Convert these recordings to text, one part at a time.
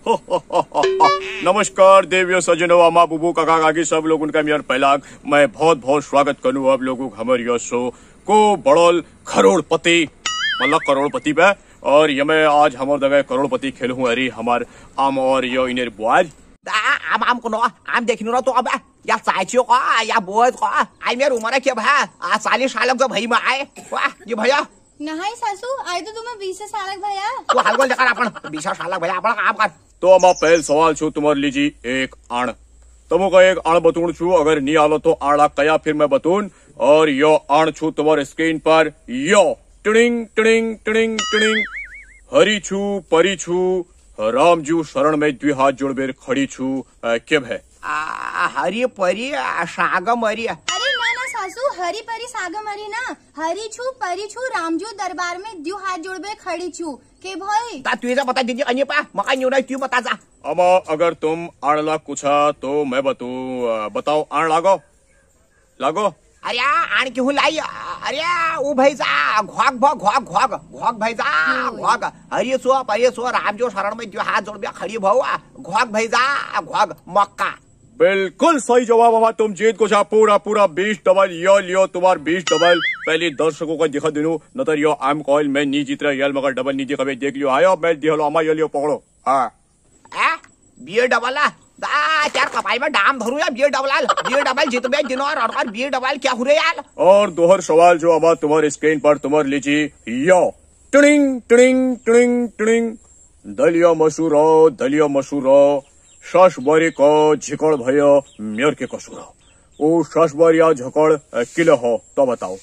नमस्कार देवियों सजनों अमा बुबू काका काकी सब लोग उनका मेयर पहलाग मैं बहुत बहुत स्वागत करूँ आप लोगों का हमारे यह शो को बड़ोल करोड़पति मतलब करोड़पति पे। और ये मैं आज हमारे जगह करोड़पति खेल हूँ अरे हमार आम और यो इन्हें बुआज आम आम कुनो आम देखिनु र तो अब या साइचियो को या बोझ को आई मेरे उम्र के भा आ चालीस साल का भाई में आए। वाह ये भैया। नाही सासू आई तो तुम्हें बीस साल भैया। तू हलगो लेकर अपन बीस साल भैया अपन काम कर। तो अमा पहल सवाल छू तुम्हारे लीजी एक आण तमो का एक आण बतून छू अगर नहीं आलो तो आड़ा कया फिर मैं बतून और यो आण छू तुम्हारे स्क्रीन पर यो। टिंग टिंग टिंग टिंग हरी छू परी छू रामजू शरण में द्वि हाथ जोड़ बेर खड़ी छू केब है? हरी परी आ, साग सासू हरी परी साग मरी ना। हरी छू परी छू रामजू दरबार में द्यू हाथ जोड़बे खड़ी छू। के भाई? ता तुझे बता दीजिए अन्य पा मका न्यू नहीं तू बता जा। अमा अगर तुम आड़ला कुछा तो मैं बतू बताओ आण लागो। लागो। अरे आण क्यों लाई अरे ऊ भैजा घोग भो घोग घोग घोग भैजा घोग। हरी सो परी सो रामजो शरण में जो हाथ जोड़ खड़ी भौ घोग भैजा घोग मक्का। बिल्कुल सही जवाब हमारा तुम जीत को छा पूरा पूरा बीस डबल यो लियो तुम्हार बीस डबल। पहले दर्शकों को दिखा दिनू नतर यो आम कॉल मैं नी जीत रहा यल मगर डबल नीचे कभी देख लियो। आयो मैं दिहलो अमा यो लियो पकड़ो। हाँ ए बियर डबल चार कपाई में डाम धरू या बियर डबल बियर डबल जितबे दिनों और और बियर डबल क्या हुरे यार? और दोहर सवाल जो अब तुम्हारे स्क्रीन पर तुम्हारे लीजिए यो। टिड़िंग टिड़िंग टिड़िंग टिड़िंग दलिया मसूरो दलिया मसूरो। शश बरी को झिकड़ भयो मेयर के कसुरो ओ शश बरिया झकड़ किलो हो तो बताओ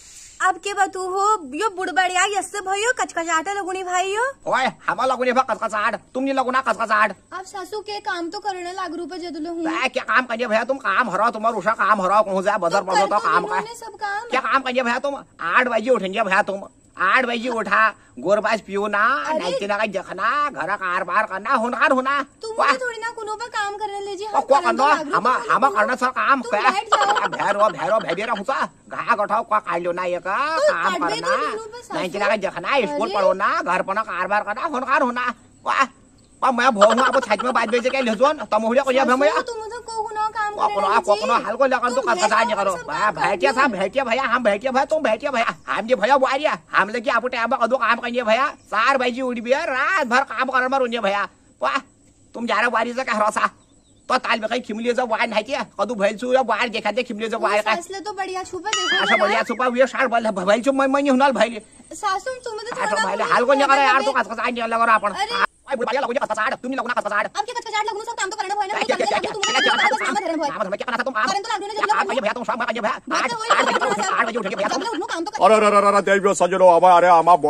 अब के बतू हो यो बुड़बड़िया यस्से भयो कचकचाटे लगुनी भाई यो ओए हम लगुने भा कचकचाट तुम नहीं लगुना कचकचाट अब सासू के काम तो करने लाग रूपे जदुले हूँ। बे, क्या काम करिए भैया तुम? काम हराओ तुम्हारा उषा काम हराओ कहूँ जाए बदर पड़ो तो तो काम का सब काम। क्या काम करिए भैया तुम? आठ बजे उठेंगे भैया तुम। आठ बजे उठा गोरबाज पियो ना का जखना घर कार बार करना हुनकार होना। तुम वाह। थोड़ी ना कुनो पर काम करने ले जी हम करना? हम हम करना सर काम क्या। भैरो भैरो भैबेरा हुसा। घा गठाओ को काइलो ना ये का तो काम करना तो ना पे सासू। नाइटी ना जखना स्कूल। पढ़ो ना घर पर कार बार करना हुनकार होना। वाह। मैं भोंगा अब छाछ में बात बेचे के लेजोन तम हुलिया को जब मैं तुम मुझे को कुनो काम कोकनो आ कोकनो हल्को लगन तो कसा नहीं करो सब भैया काम भेटिया करती साहब भेटिया भैया हम भेटिया भैया तुम भेटिया भैया हम जे भैया बुआरिया हम लेके आप टाइम कदो काम करिए भैया चार बजे उठ बिया रात भर काम करन मर उन्हें भैया वाह तुम जा रहे बुआरी से कह रहा तो ताल में कहीं खिमली जब वार नहीं किया कदू भैल छू वार देखा दे खिमली जब वार का फैसले तो बढ़िया छुपे देखो अच्छा बढ़िया सुपा हुए सार बल भैल छू मैं मैं हुनाल भैल सासू तुम्हें तो थोड़ा भैल हाल को नहीं करे यार तो कस कस आई नहीं लगा अपन लगो क्या काम तो ना क्या क्या क्या क्या क्या क्या काम क्या तुम तो लागू ना जब भैया तुम भैया भैया काम तो अरे अरे अरे सजनो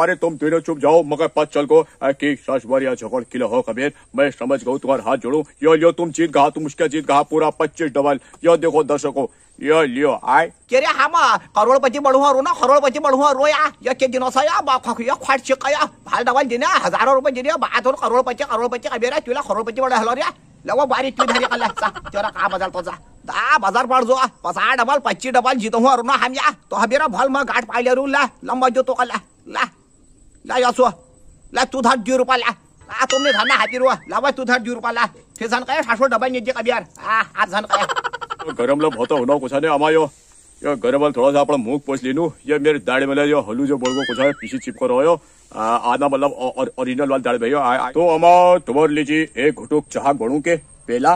अरे तुम तीनों चुप जाओ मगर पत चल को अ, कि झकड़ किलो हो कबीर मैं समझ गऊ तुम्हारा हाथ जोड़ू यो लियो तुम जीत गहा तुम उसके जीत गहा पूरा पच्चीस डबल यो देखो दर्शकों यो लियो आए के रे हम करोड़पति बढ़ू रो ना करोड़पति बढ़ू रो या या के दिनों से या बाप खखिया खाट छिकया भाल डबल दिने हज़ारों रुपए दिने बात हो करोड़पति करोड़पति का बेरा तुला करोड़पति बड़ा हलो रे लगो बारी तू धरी कल सा तेरा का बाज़ार तो जा दा बाज़ार पड़ जो पसा डबल पच्चीस डबल जीतो हो ना हम या तो हबेरा भल में गाट पाइले रू ला लंबा जो तो कल ला ला या सो ला तू धर दो रुपया ला आ तुमने धरना हाथी रो लावा तू धर दो रुपया ला फिर जन कहे सासो डबल नीचे कबियार आ कुछ ने अमा यो यो गरम वाल थोड़ा सा अपना मुँह पोछ लेनू ये मेरे दाढ़ी में यो हलू जो बोल को कुछ है पीछे चिपको रहो आधा मतलब ओरिजिनल वाल दाढ़ी आए। तो अमा तुम्हारे लीजिए एक घुटुक चाह बनू के पेला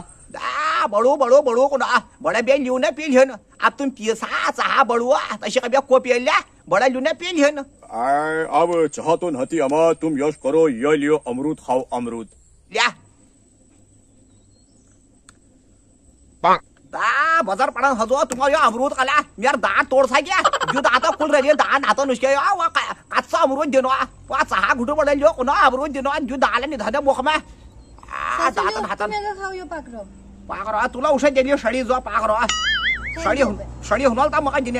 बडो बडो बडो कुणा बडा बिया लिहून पेल घेन आप तुम पिसा चहा बडवा तशी का बिया कोपियल्या बडा लिहून पेल घेन आए, अब चाह तो नती अमा तुम यश करो ये लियो अमरूद खाओ अमरूद ल्या दा बजार पडा हजो तुम्हाला यो अमरूद कला यार दात तोडसा घ्या जो दात खुल रही दात हात नुसके वा काचा अमरूद देनो वा चहा घुटू पडेल यो कुणा अमरूद देनो जो दाला निधाने बोखमा दात हातात तुम्हें खाओ यो पाकरो पाकर तुला उषा दिली सडी जो पाकर सडी सडी हुनाल ता मका दिने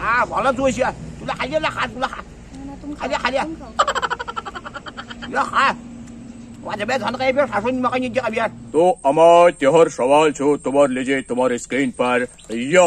हा भल जोशी तुला खाली खा तुला खा ना तुम खाली खाओ, खाली तुम खाओ। यो खा तो त्योहर सवाल छो तुम्हारे लीजिए तुम्हारे स्क्रीन पर। यो।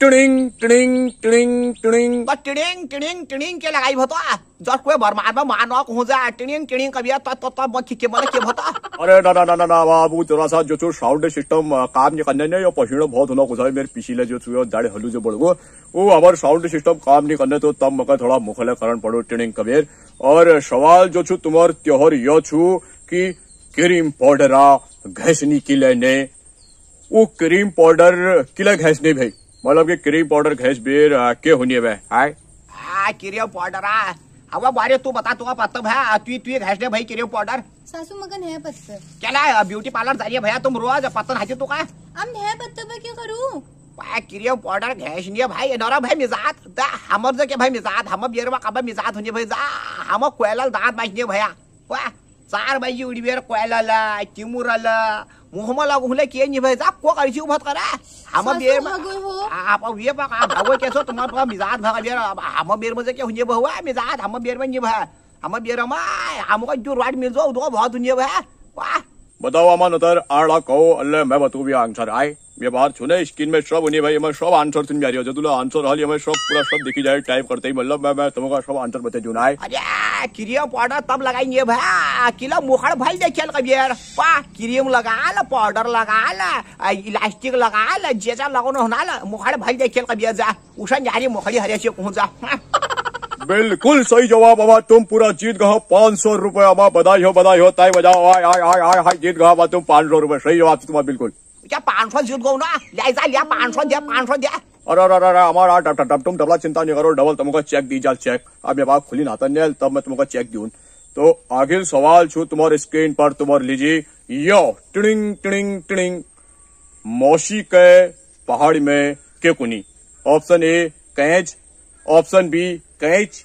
टिडिंग टिडिंग टिडिंग टिडिंग तो टिड़िंग टिड़िंग टिड़िंग के लगाई भतो। जट कोई भरमार में मानो हो जा टिड़िंग टिड़िंग कभी तो तो तो मक्खी के मन के भतो। अरे ना ना ना ना ना बाबू तेरा सा जो जो साउंड सिस्टम काम नहीं करने ने ये पसीना बहुत होना कुछ मेरे पिछले जो छुए दाढ़े हलू जो बड़गो। वो हमारे साउंड सिस्टम काम नहीं करने तो तब मका थोड़ा मुखले करण पड़ो टिडिंग कबीर और सवाल जो छु तुम्हार त्योहार यो छु कि क्रीम पाउडर आ घसनी किले ने वो क्रीम पाउडर किले घसने भाई। मतलब कि क्रीम पाउडर घस बेर के होनी है भाई? हाय आ किरियो पाउडर आ। अब बारे तू बता तू पत्तब है तू तू घासने भाई किरियो पाउडर। सासू मगन है पत्त केला ब्युटी पार्लर जाइए भैया तुम रोज पत्तन हाची तू काय अब है पत्त पे क्यों करूँ? किरियो पाउडर घासने भाई नरा भाई मिजात दा हमर जे के भाई मिजात हम बियरवा कब मिजात होने भाई जा हम कोयलल दांत बाजने भैया। वा चार बाजी उडी बेर कोयलल चिमुरल मुहमा लागू हुले के नि भाई जा को करची उभत करा हम बेर में आप ये पा आप भागो केसो तुम्हारे पा मिजाद भाग बेर हम बेर में से के हुने बहुआ मिजाद हम बेर में नि भा हम बेर मा हम को जो राड मिल जो दो बहुत हुने भा वाह बताओ अमन उधर आड़ा कहो अल्लाह मैं बतू भी आंसर आए ये बात सुने स्क्रीन में सब होनी भाई मैं सब आंसर सुन जा रही हो तुला आंसर हाल मैं सब पूरा सब देखी जाए टाइप करते ही मतलब मैं मैं तुमको सब आंसर बते जुना है अरे क्रीम पाउडर तब लगाएँगे भा किलो मुखड़ भाई देखिए कबियर पा क्रीम लगा ल पाउडर लगा ल इलास्टिक लगा ल जे जा लगाउन होना ल मुखड़ भाई देखिए कबियर जा उसन जारी मुखड़ी हरे से जा? बिल्कुल सही जवाब अमा तुम पूरा जीत गए पाँच सौ रुपए अमा बधाई हो बधाई हो ताई बजाओ आय आय आय जीत गए अमा तुम पाँच सौ रुपए सही जवाब तुम्हारा बिल्कुल। पाँच सौ चिंता नहीं करो डबल तुमको चेक दी जा चेक अब ये बात खुली नाता नहीं तब मैं तुमको चेक दूँ तो सवाल छू तुम्हारे स्क्रीन पर तुम्हारे लीजिए यो टिडिंग टिडिंग टिडिंग मौसी के पहाड़ में के कुनी option A catch option B catch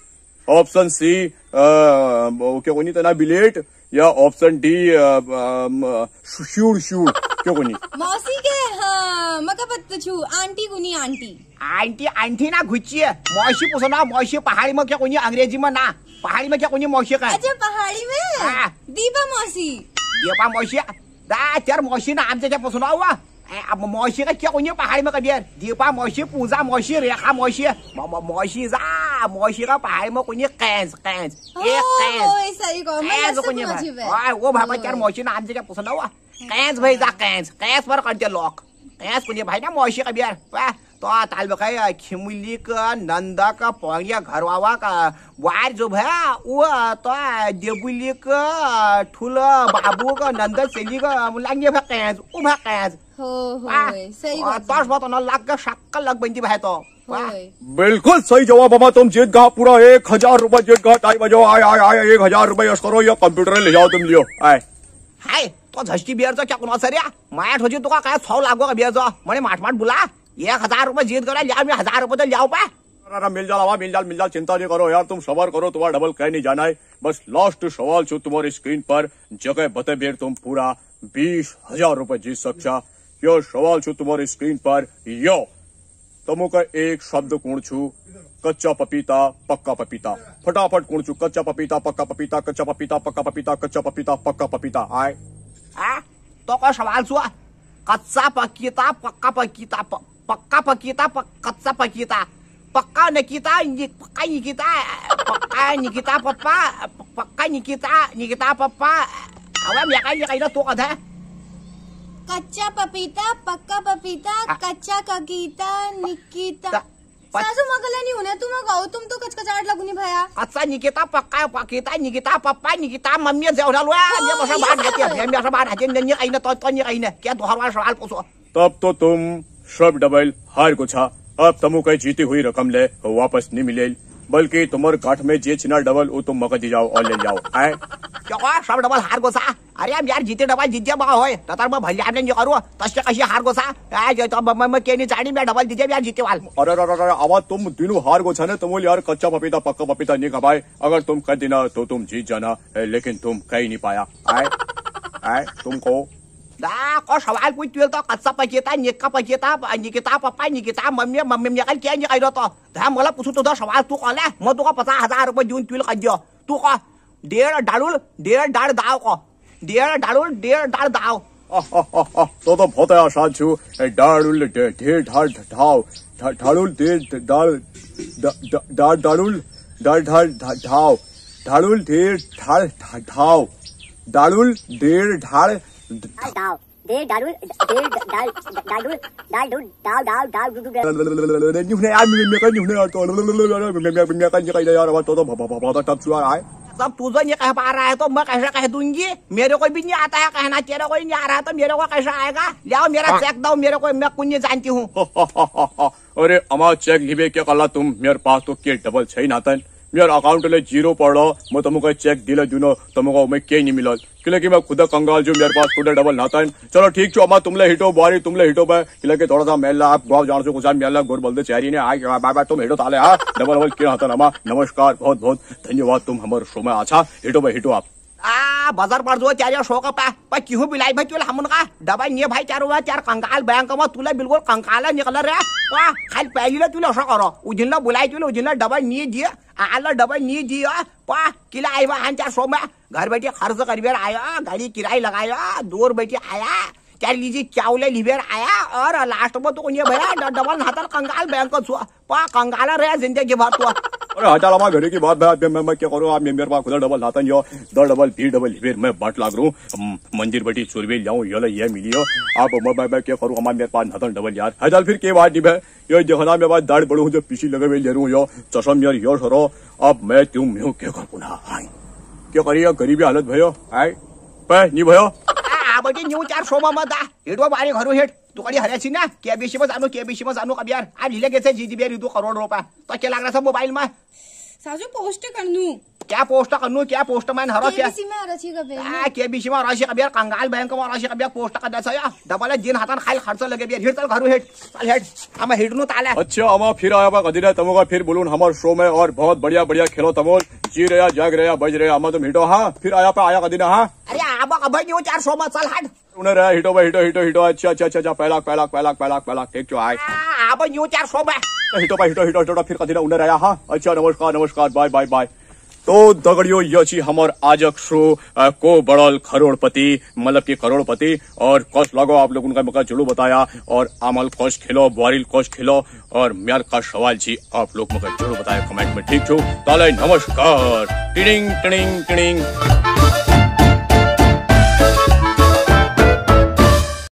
option C क्या कुनी तना बिलेट या ऑप्शन डी शूड शूड क्यों कुनी मौसी के हाँ मका पत्त छू आंटी कुनी आंटी। आंटी आंटी ना घुची मौसी पूछो ना मौसी पहाड़ी में क्या कुनी अंग्रेज़ी में ना। पहाड़ी में क्या कुनी मौसी का? अच्छा पहाड़ी में? हाँ। दीपा मौसी। दीपा मौसी? दा त्यार मौसी ना आमच्या त्या पासून आवा अब मौसी का क्या कोई पहाड़ी में कभी दीपा मौसी पूजा मौसी रेखा मौसी म- म- मौसी जा मौसी का पहाड़ी में कोई कैंस कैंस एक हो, कैंस हो, सही को मैं कैंस लस्सा कोणी कुणाची वे. भाई वो भाबा हो. चार मौसी ना आमच्या त्या पासून आवा कैंस भाई जा कैंस कैंस पर करते लोक कैंस कोणी भाई ना मौसी का बियार पा तो ताल बकाय खिमुली का नंदा का पौड़िया घरवावा का वार जो भया वो तो देबुली का ठुल बाबू का नंदा सेली का लांगे भा कैंस उ भा कैंस। हो हो सही को तस बात ना लाग का शक्कल लग बंदी भाई तो. बिल्कुल सही जवाब अमा तुम जीत गए पूरा एक हज़ार रुपए जीत गए टाइम बजाओ आए आए आए एक हज़ार रुपए करो या कंप्यूटर ले जाओ तुम लियो। आए। हाय तो झष्टी बियरचं क्या कोणा सर या मायात होती तुका काय सौ लागो का बियरचं म्हणे माठ माठ बुला। एक हज़ार रुपये जीत करा लिया मी हज़ार रुपये तो लियाओ पा अरे मिल आवा मिल जाल मिल जाल चिंता नहीं करो यार तुम सवार करो तुम्हारा डबल कह नहीं जाना है। बस लास्ट सवाल छो तुम्हारी स्क्रीन पर जगह बते बेर तुम पूरा बीस हज़ार रुपए जीत सकछा यो सवाल छो तुम्हारी स्क्रीन पर यो। तमो का एक शब्द कौन छू? कच्चा पपीता पक्का पपीता। फटाफट कौन छू? कच्चा पपीता पक्का पपीता कच्चा पपीता पक्का पपीता कच्चा पपीता पक्का पपीता। आए। हा? तो का सवाल सुआ कच्चा पकीता पक्का पकीता प- पक्का पकीता प- कच्चा पकीता पक्का निकिता पक्का निकिता पक्का निकिता पप्पा पक्का निकिता निकिता पप्पा अवा मी काय काय तो कथा कच्चा पपीता पक्का पपीता कच्चा ककीता निकिता सासू मगला नहीं होना तुम गाओ तुम तो कचकचाट लागूनी भया कच्चा निकिता पक्का पकीता निकिता पप्पा निकिता मम्मी जेवढा लोया मी असं बाहेर घाते मी असं बाहेर घाते नी काही ना तो तो नी काही ना क्या दोहरवा सवाल पोसो तब तो तुम सब डबल हार को छा। अब तमु कई जीती हुई रकम ले वापस नहीं मिले बल्कि तुम्हार गांठ में जे छिना डबल वो तुम दी जाओ और ले जाओ। आए। क्या सब डबल हार गोसा अरे आम यार जीते डबल जीते बा होय तर मग भले आमने करू? तसे कशी हार गोसा काय जे तो मग मग केनी चाडी मी डबल जीते यार जीते वाल। अरे अरे अरे आवाज़ तुम तीनों हार को छाने तुम यार कच्चा पपीता पक्का पपीता नहीं खपाए। अगर तुम कह देना तो तुम जीत जाना। लेकिन तुम कह नहीं पाया। आए आए तुमको दा को सवाल पूछ तुल तो कच्चा पकेता निक्का पकेता निकिता पप्पा निकिता मम्मी मम्मी मी काय काय काय तो दा मला पूछू तुझा सवाल तू कॉला मग तुका पचास हज़ार रुपये देऊन तुला काय दियो तू का डेढ़ डाळूल डेढ़ डाळ दाव को डेढ़ डाळूल डेढ़ डाळ दाव आह, आह, आह, आह, तो तो बहुत है आसान छू उल ढेर ढाड़ ढाव ढा- ढाळूल धीर डाळ ड- ड- डाळ डाळूल डाळ ढाळ ढा- ढाव ढाळूल धीर ढाळ ढाव डाळूल धीर ढाळ दे दे यार तो तो तो सब तुझे नहीं कह पा रहा है तो मैं कैसे कह दूँगी मेरे को भी नहीं आता है कहना तेरे को नहीं आ रहा है तो मेरे को कैसा आएगा लाओ मेरा चेक दो मेरे को मैं कुछ नहीं जानती हूँ अरे अमा चेक लिबे क्या कला तुम मेरे पास तो के डबल छई नातन मेरे अकाउंट ले ज़ीरो पड़ो मैं तुमको चेक दिले, जुनो, तुमको मैं के नहीं मिलल किले कि मैं खुद कंगाल जो मेरे पास खुद डबल नाता है। चलो ठीक छो अमा तुमले हिटो बारी तुमले हिटो भाई किले कि थोड़ा सा मेला, आप गाँव जान सो कुछ मेला, गोर बल्दे चेहरी ने, आए, बाय बाय, तुम हिटो ताले हाँ। डबल डबल क्यों हाथन नमा नमस्कार, बहुत बहुत धन्यवाद, तुम हमारे शो में अच्छा हिटो भाई हिटो आप। बाज़ार पड़ जो चार शो का पा। पर क्यों बिलाई भाई, तुला हम का? दबाई नहीं भाई चार हुआ चार कंकाल बैंक में तुला बिल्कुल कंकाला निकल रहा वाह खाली पहले तुला असं करो। उजिनला बुलाई तुला उजिनला डबाई नहीं दिए आला डबाई नहीं दिए पा, किला आई वहाँ चार शो में। घर बैठे खर्च कर बेर आया, गाड़ी किराए लगाया, दूर बैठे आया। चार लीजिए चावले लिबेर आया, और लास्ट में तो ये भैया डबल हाथर कंगाल बैंक छुआ। पा कंगाला रहा ज़िंदगी भर तो। अरे हटा लमा घरे की बात मैं मैं क्या करूँ? आप मेरे पास खुद डबल लाता यो द डबल भी डबल, फिर मैं बाट लाग रू मंदिर बटी चुरवे लाऊं, ये ये मिलियो आप मैं मैं क्या करूँ? हमारे मेरे पास नतन डबल यार। हजाल, फिर के बात नहीं भाई यो देखना मेरे पास दाढ़ बड़ू जो पीछे लगे हुए ले रू यो चशम यार यो सरो अब मैं तुम मैं क्या कर? पुनः हाय क्या करिए? गरीबी हालत भयो हाय पे, नहीं भयो आ बटी न्यू चार शोमा मत आ। हिडवा बारी घरू हेट तू कधी हऱ्याची ना के बीसी में जाणू के बीसी में जाणू कभी यार आ लिहिले गेছে जी जी तू करोड़ रुपया तो क्या लग रहा मोबाइल में साजू पोस्ट करनू क्या पोस्ट करनू क्या पोस्ट मैन हरो क्या केबीसी में रची आ के बीसी में राशि कभी यार कंगाल बैंक में राशि कभी यार पोस्ट कर दसा या डबल जिन हाथन खाली खर्च लगे बियार हिट चल घरू हेट चल हेट हम हिडनू ताले अच्छा अमा फिर आया बा कदी तमोगा फिर बोलून हमारे शो में और बहुत बढ़िया बढ़िया खेलो तमोल। जी रहा जाग रहा बज रहा अमा तुम हिटो हाँ? फिर आया पे आया कदी ना हाँ? अरे आबा अबे न्यू चार शो में चल हट उन्हें रहा हिटो भाई हिटो हिटो हिटो अच्छा अच्छा अच्छा अच्छा पहला पहला पहला पहला पहला ठीक जो आए। आ आबा न्यू चार शो में। हिटो भाई हिटो हिटो हिटो फिर कदी ना उन्हें रहा हाँ अच्छा नमस्कार नमस्कार बाय बाय बाय। तो दगड़ियो यची हमर आजक शो को बड़ल करोड़पति मतलब कि करोड़पति और कौश लगो आप लोग उनका मका ज़रूर बताया और अमल कौश खेलो बोरिल कौश खेलो और मेर का सवाल जी आप लोग मका ज़रूर बताया कमेंट में ठीक छो ताले नमस्कार। टिडिंग टिडिंग टिडिंग।